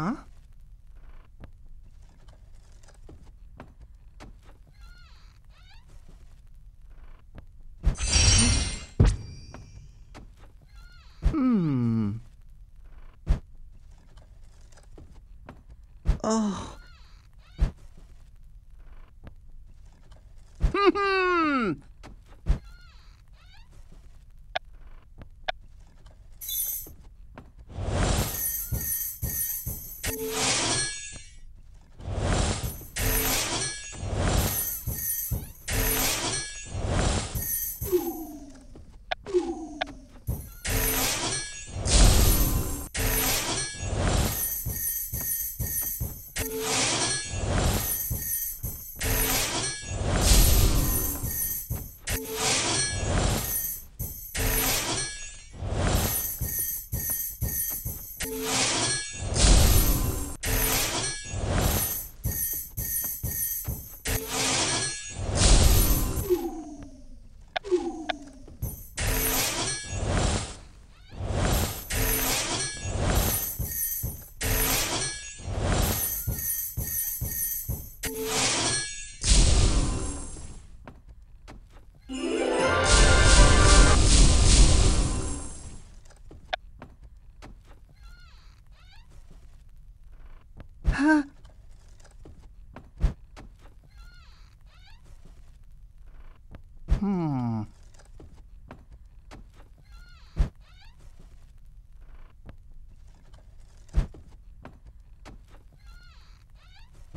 Huh? Hmm. Oh. Hmm.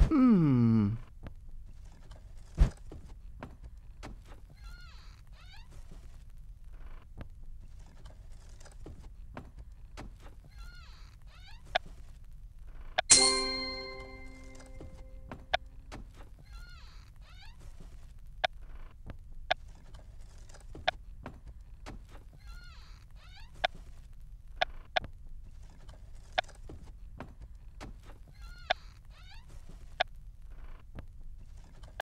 Hmm.